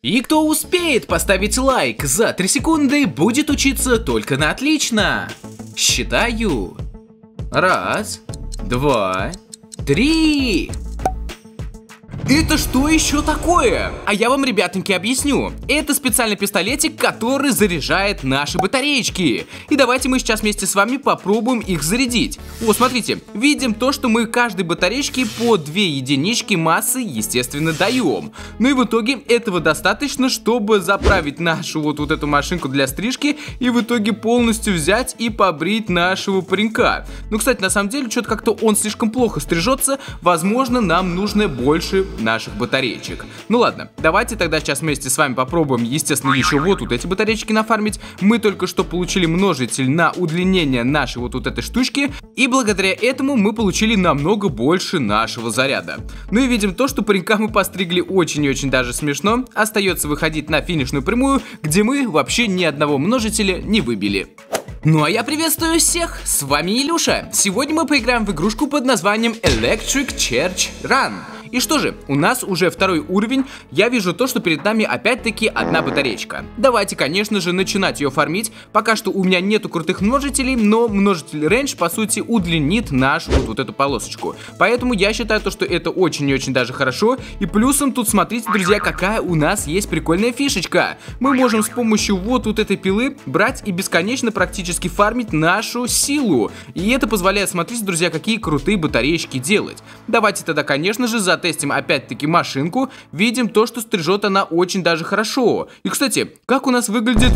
И кто успеет поставить лайк за 3 секунды, будет учиться только на отлично. Считаю. Раз, два, три. Это что еще такое? А я вам, ребятоньки, объясню. Это специальный пистолетик, который заряжает наши батареечки. И давайте мы сейчас вместе с вами попробуем их зарядить. О, смотрите, видим то, что мы каждой батареечке по 2 единички массы, естественно, даем. Ну и в итоге этого достаточно, чтобы заправить нашу вот, вот эту машинку для стрижки и в итоге полностью взять и побрить нашего паренька. Ну, кстати, на самом деле, что-то как-то он слишком плохо стрижется. Возможно, нам нужно больше наших батареечек. Ну ладно, давайте тогда сейчас вместе с вами попробуем, естественно, еще вот тут эти батареечки нафармить. Мы только что получили множитель на удлинение нашей вот, вот этой штучки, и благодаря этому мы получили намного больше нашего заряда. Ну и видим то, что паренька мы постригли очень и очень даже смешно. Остается выходить на финишную прямую, где мы вообще ни одного множителя не выбили. Ну а я приветствую всех, с вами Илюша. Сегодня мы поиграем в игрушку под названием Electric Church Run. И что же, у нас уже второй уровень, я вижу то, что перед нами опять-таки одна батареечка. Давайте, конечно же, начинать ее фармить. Пока что у меня нету крутых множителей, но множитель range, по сути, удлинит нашу вот, вот эту полосочку. Поэтому я считаю то, что это очень и очень даже хорошо. И плюсом тут, смотрите, друзья, какая у нас есть прикольная фишечка. Мы можем с помощью вот, вот этой пилы брать и бесконечно практически фармить нашу силу. И это позволяет, смотрите, друзья, какие крутые батареечки делать. Давайте тогда, конечно же, за затестим опять-таки машинку, видим то, что стрижет она очень даже хорошо. И, кстати, как у нас выглядит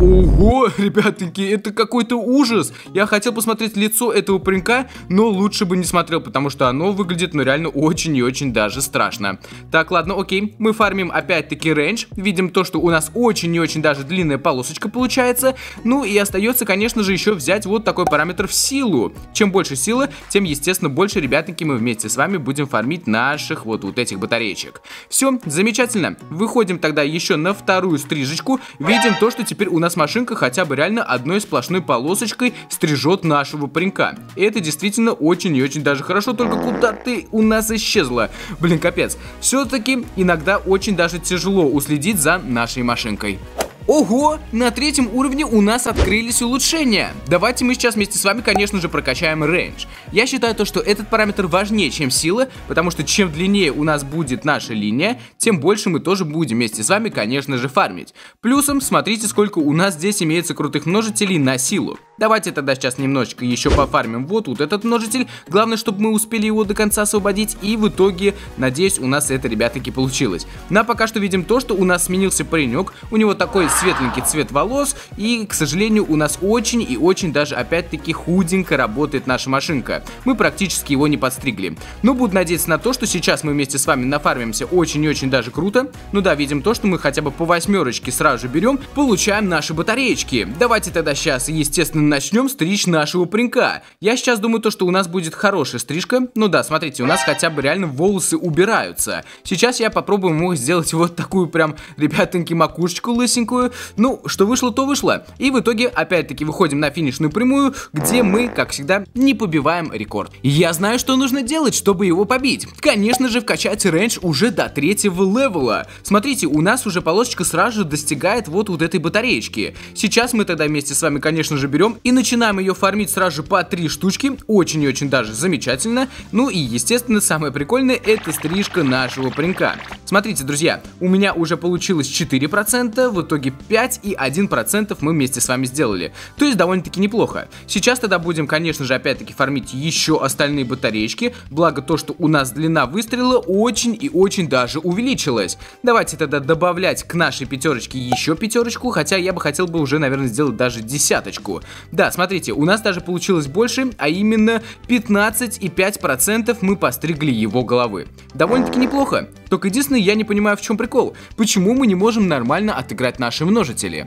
Ого, ребятки, это какой-то ужас. Я хотел посмотреть лицо этого паренька, но лучше бы не смотрел, потому что оно выглядит, ну, реально очень и очень даже страшно. Так, ладно, окей, мы фармим опять-таки рейндж. Видим то, что у нас очень и очень даже длинная полосочка получается. Ну, и остается, конечно же, еще взять вот такой параметр в силу. Чем больше силы, тем, естественно, больше, ребятки, мы вместе с вами будем фармить наших вот, вот этих батареечек. Все, замечательно. Выходим тогда еще на вторую стрижечку. Видим то, что теперь у нас нас машинка хотя бы реально одной сплошной полосочкой стрижет нашего паренька. И это действительно очень и очень даже хорошо, только куда ты у нас исчезла? Блин, капец. Все-таки иногда очень даже тяжело уследить за нашей машинкой. Ого, на третьем уровне у нас открылись улучшения. Давайте мы сейчас вместе с вами, конечно же, прокачаем рейндж. Я считаю то, что этот параметр важнее, чем сила, потому что чем длиннее у нас будет наша линия, тем больше мы тоже будем вместе с вами, конечно же, фармить. Плюсом, смотрите, сколько у нас здесь имеется крутых множителей на силу. Давайте тогда сейчас немножечко еще пофармим вот тут этот множитель. Главное, чтобы мы успели его до конца освободить. И в итоге, надеюсь, у нас это, ребятки, получилось. На пока что видим то, что у нас сменился паренек. У него такой светленький цвет волос. И, к сожалению, у нас очень и очень даже, опять-таки, худенько работает наша машинка. Мы практически его не подстригли. Но буду надеяться на то, что сейчас мы вместе с вами нафармимся очень и очень даже круто. Ну да, видим то, что мы хотя бы по восьмерочке сразу же берем, получаем наши батареечки. Давайте тогда сейчас, естественно, начнем стричь нашего паренька. Я сейчас думаю то, что у нас будет хорошая стрижка. Ну да, смотрите, у нас хотя бы реально волосы убираются. Сейчас я попробую ему сделать вот такую прям, ребятоньки, макушечку лысенькую. Ну, что вышло, то вышло. И в итоге, опять-таки, выходим на финишную прямую, где мы, как всегда, не побиваем рекорд. Я знаю, что нужно делать, чтобы его побить. Конечно же, вкачать range уже до третьего level а. Смотрите, у нас уже полосочка сразу же достигает вот вот этой батареечки. Сейчас мы тогда вместе с вами, конечно же, берем и начинаем ее фармить сразу же по три штучки. Очень и очень даже замечательно. Ну и, естественно, самое прикольное это стрижка нашего паренька. Смотрите, друзья, у меня уже получилось 4%, в итоге 5 и 1% мы вместе с вами сделали. То есть довольно-таки неплохо. Сейчас тогда будем, конечно же, опять-таки фармить еще остальные батареечки. Благо то, что у нас длина выстрела очень и очень даже увеличилась. Давайте тогда добавлять к нашей пятерочке еще пятерочку, хотя я бы хотел бы уже, наверное, сделать даже десяточку. Да, смотрите, у нас даже получилось больше, а именно 15,5% мы постригли его головы. Довольно-таки неплохо. Только единственное, я не понимаю, в чем прикол. Почему мы не можем нормально отыграть наши множители?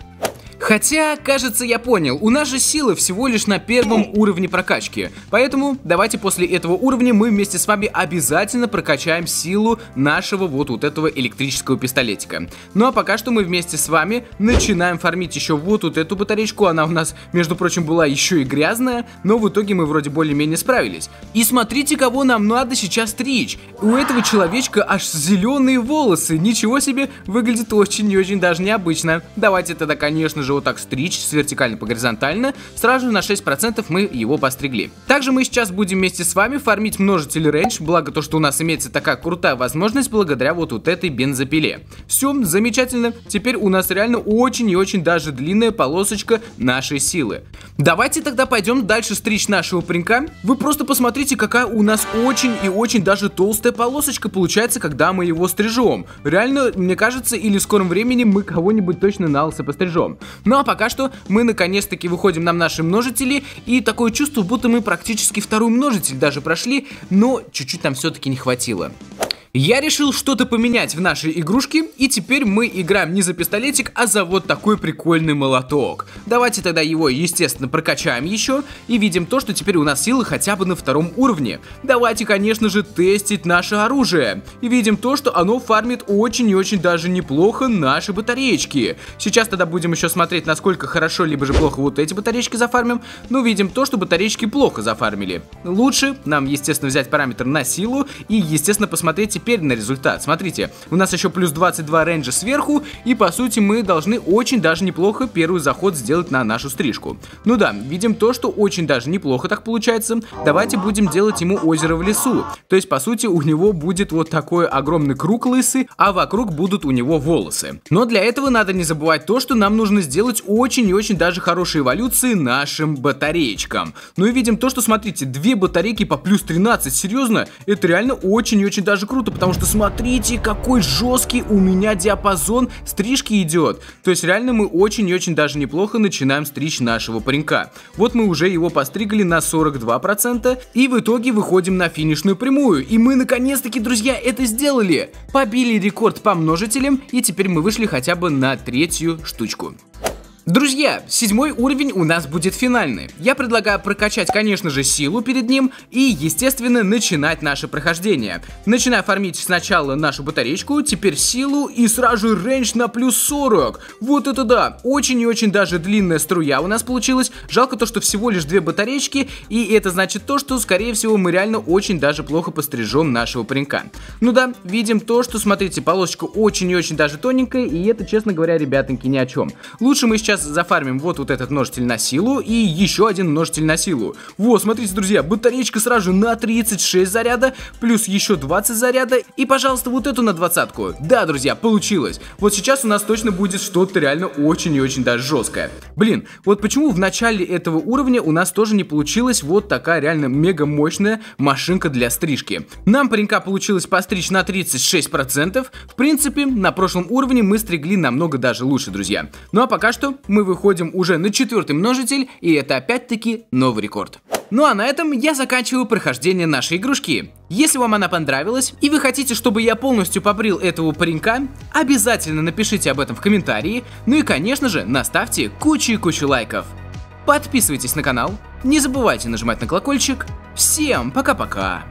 Хотя, кажется, я понял, у нас же сила всего лишь на первом уровне прокачки. Поэтому давайте после этого уровня мы вместе с вами обязательно прокачаем силу нашего вот, вот этого электрического пистолетика. Ну а пока что мы вместе с вами начинаем фармить еще вот, вот эту батарейку. Она у нас, между прочим, была еще и грязная, но в итоге мы вроде более-менее справились. И смотрите, кого нам надо сейчас стричь. У этого человечка аж зеленые волосы. Ничего себе, выглядит очень и очень даже необычно. Давайте тогда, конечно же, вот так стричь с вертикально по горизонтально. Сразу на 6% мы его постригли. Также мы сейчас будем вместе с вами фармить множитель рейндж, благо то, что у нас имеется такая крутая возможность благодаря вот, вот этой бензопиле. Все, замечательно. Теперь у нас реально очень и очень даже длинная полосочка нашей силы. Давайте тогда пойдем дальше стричь нашего паренька. Вы просто посмотрите, какая у нас очень и очень даже толстая полосочка получается, когда мы его стрижем. Реально, мне кажется, или в скором времени мы кого-нибудь точно на лысо пострижем. Ну а пока что мы наконец-таки выходим на наши множители, и такое чувство, будто мы практически второй множитель даже прошли, но чуть-чуть нам все-таки не хватило. Я решил что-то поменять в нашей игрушке, и теперь мы играем не за пистолетик, а за вот такой прикольный молоток. Давайте тогда его, естественно, прокачаем еще, и видим то, что теперь у нас силы хотя бы на втором уровне. Давайте, конечно же, тестить наше оружие. И видим то, что оно фармит очень и очень даже неплохо наши батареечки. Сейчас тогда будем еще смотреть, насколько хорошо либо же плохо вот эти батареечки зафармим. Но видим то, что батареечки плохо зафармили. Лучше нам, естественно, взять параметр на силу и, естественно, посмотреть теперь на результат. Смотрите, у нас еще плюс 22 рейнджа сверху, и по сути мы должны очень даже неплохо первый заход сделать на нашу стрижку. Ну да, видим то, что очень даже неплохо так получается. Давайте будем делать ему озеро в лесу. То есть, по сути, у него будет вот такой огромный круг лысый, а вокруг будут у него волосы. Но для этого надо не забывать то, что нам нужно сделать очень и очень даже хорошие эволюции нашим батареечкам. Ну и видим то, что, смотрите, две батарейки по плюс 13, серьезно? Это реально очень и очень даже круто, потому что смотрите, какой жесткий у меня диапазон стрижки идет. То есть реально мы очень и очень даже неплохо начинаем стричь нашего паренька. Вот мы уже его постригли на 42% и в итоге выходим на финишную прямую. И мы наконец-таки, друзья, это сделали. Побили рекорд по множителям и теперь мы вышли хотя бы на третью штучку. Друзья, седьмой уровень у нас будет финальный. Я предлагаю прокачать, конечно же, силу перед ним и, естественно, начинать наше прохождение. Начинаю фармить сначала нашу батареечку, теперь силу и сразу же рейндж на плюс 40. Вот это да, очень и очень даже длинная струя у нас получилась. Жалко то, что всего лишь две батареечки, и это значит то, что, скорее всего, мы реально очень даже плохо пострижем нашего паренька. Ну да, видим то, что, смотрите, полосочка очень и очень даже тоненькая, и это, честно говоря, ребятоньки, ни о чем. Лучше мы сейчас сейчас зафармим вот, вот этот множитель на силу и еще один множитель на силу. Вот, смотрите, друзья, батареечка сразу на 36 заряда, плюс еще 20 заряда, и, пожалуйста, вот эту на двадцатку. Да, друзья, получилось. Вот сейчас у нас точно будет что-то реально очень и очень даже жесткое. Блин, вот почему в начале этого уровня у нас тоже не получилась вот такая реально мега мощная машинка для стрижки. Нам паренька получилось постричь на 36%. В принципе, на прошлом уровне мы стригли намного даже лучше, друзья. Ну а пока что мы выходим уже на четвертый множитель, и это опять-таки новый рекорд. Ну а на этом я заканчиваю прохождение нашей игрушки. Если вам она понравилась, и вы хотите, чтобы я полностью побрил этого паренька, обязательно напишите об этом в комментарии, ну и конечно же, наставьте кучу и кучу лайков. Подписывайтесь на канал, не забывайте нажимать на колокольчик. Всем пока-пока!